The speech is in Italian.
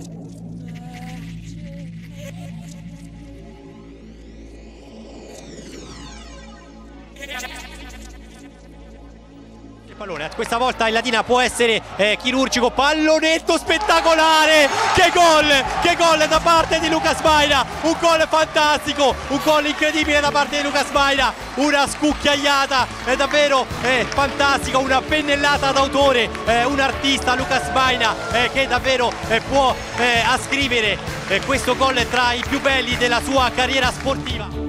Thank you. Pallone, questa volta il Latina può essere eh, chirurgico, pallonetto spettacolare, che gol, che gol da parte di Luca Smaina, un gol fantastico, un gol incredibile da parte di Luca Smaina, una scucchiaiata, è davvero eh, fantastica, una pennellata d'autore, eh, un artista Luca Smaina eh, che davvero eh, può eh, ascrivere questo gol tra i più belli della sua carriera sportiva.